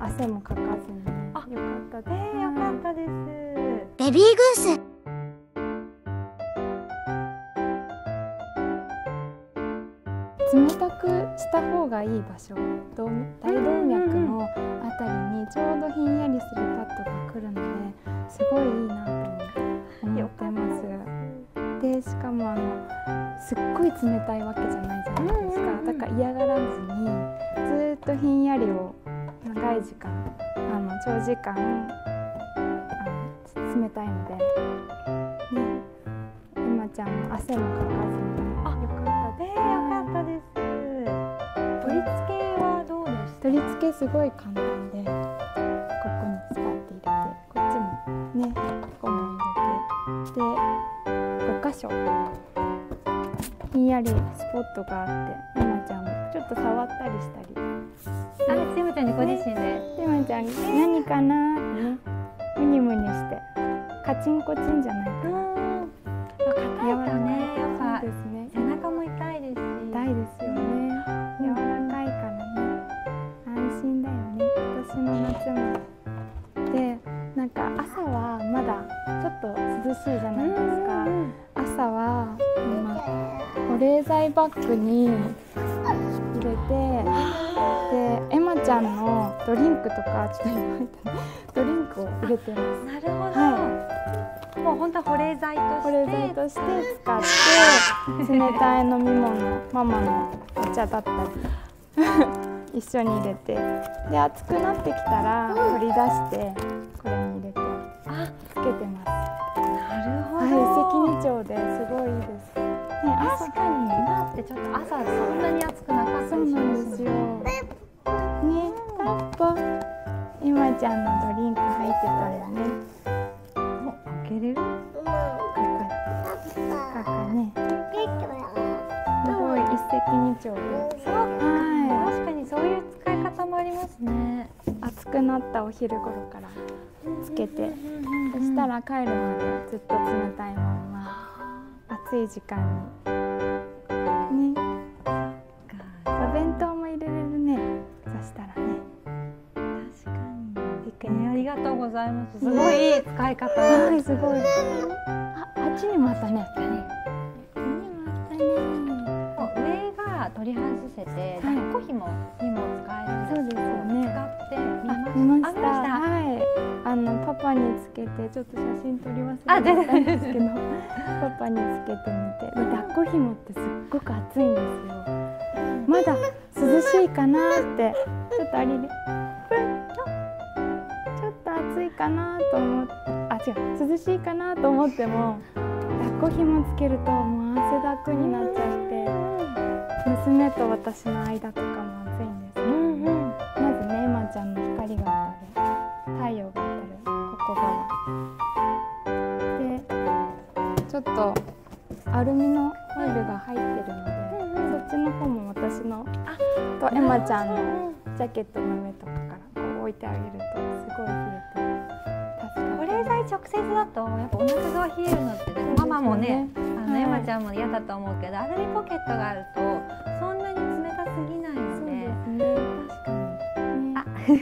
汗もかかずにあ。よかったえです、ー、よかったです。ベビーグース。冷たくした方がいい場所動大動脈のあたりにちょうどひんやりするパッドが来るのですごいいいなと思ってます。でしかもあのすっごい冷たいわけじゃないじゃないですか、だから嫌がらずにずーっとひんやりを長い時間あの長時間あの冷たいので、ね、エマちゃんも汗もかかずにあよかったです。えー、よかったです取り付けはどうでした？取り付けすごい簡単でここに使って入れてこっちもねここも入れてで5箇所ひんやりスポットがあってエマちゃんもちょっと触ったりしたり。あちむちゃんにご自身で、エマちゃん何かなってね。ムニムニして。カチンコチンじゃない。かなうん硬い。とねやっぱそうですね。背中も痛いですし。痛いですよね。柔らかいからね。安心だよね。私の夏も。でなんか朝はまだちょっと涼しいじゃないですか。朝は今保冷剤バッグにでエマちゃんのドリンクとかちょっと今入ったねドリンクを入れてます。なるほど、はもう本当は保冷剤として。保冷剤として使って冷たい飲み物ママのお茶だったり一緒に入れて。で熱くなってきたら取り出してこれに入れてあ。つけてます。なるほど、はい、赤ですごいいいです。ね、朝確かに。今ってちょっと朝そんなに暑くなかったそうなんですよ。ねね、パッパ、今ちゃんのドリンク入ってたよね。お開けれる？カカね、すごい一石二鳥。は確かにそういう使い方もありますね。い、暑くなったお昼頃からつけて、そしたら帰るまでずっと冷たいまま。暑い時間にざいます。すごいいい使い方。ク。はい、すごい。あ、あっちにもあったね。ここにもあったね。上が取り外せて、抱っこ紐にも使えるそうですよね使ってみまあした。はい。あのパパにつけてちょっと写真撮り忘たんですけど、パパにつけてみて、で抱っこ紐ってすっごく暑いんですよ。まだ涼しいかなってちょっとありで、かなと思って、あ違う涼しいかなと思っても抱っこ紐つけるともう汗だくになっちゃって、娘と私の間とかも暑いんですけど。うんうん。まずね、エマちゃんの光が当たる太陽が当たるここ側でちょっとアルミのホイルが入ってるので、そっちの方も私のとエマちゃんのジャケットの上とかからこう置いてあげるとすごい冷えて直接だとやっぱお腹が冷えるのってね、ママもね、あの、はいエマちゃんも嫌だと思うけど、アルミポケットがあるとそんなに冷たすぎないそうので、ですね。確かに。ね。あ食べ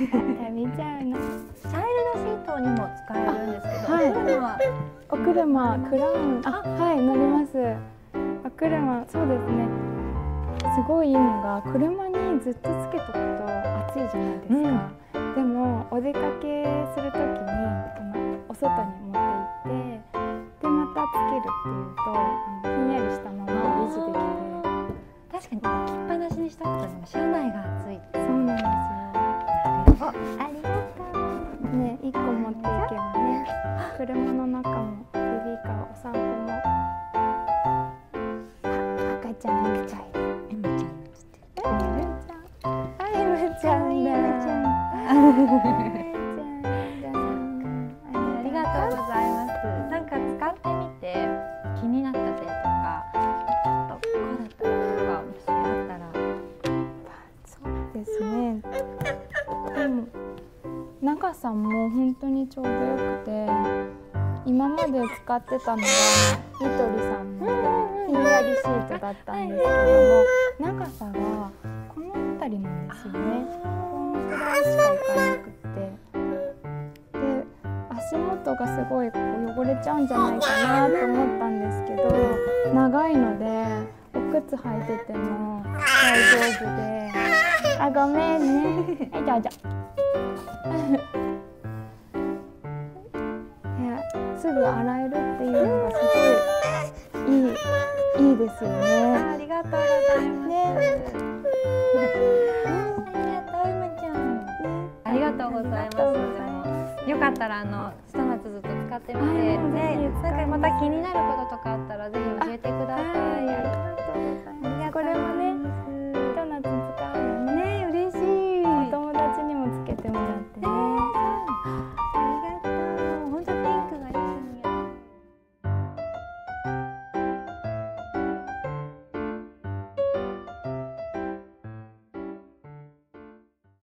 ちゃうのチャイルドシートにも使えるんですけど、はい。お車は？お車クラウン。あはい乗ります。お車そうですねすごいいいのが車にずっとつけとくと暑いじゃないですか、でもお出かけするときにお外に持って行ってでまたつけるっていうとひんやりしたままを維持できて確かに置きっぱなしにしとくとでも車内が暑い。そうなん。ですありがとう。よね一個持っていけばね車の中もベビーカーお散歩も。あ赤ちゃんエムちゃんありがとうございます。なんか使ってみて気になった点とか、ちょっとこうだったらとかもしあったら。そうですね。でも長さも本当にちょうどよくて、今まで使ってたのがニトリさんのひんやりシートだったんですけども、長さがりなんですよね。このくらいしかかくてで足元がすごいう汚れちゃうんじゃないかなと思ったんですけど長いのでお靴履いてても大丈夫で「あごめんね」はいどうぞ。すぐ洗えるっていうのがすごいいいいいですよね。ありがとうございます。ねかったらあの下夏ずっと使ってみて、はいねぜひ、使いますなんかまた気になることと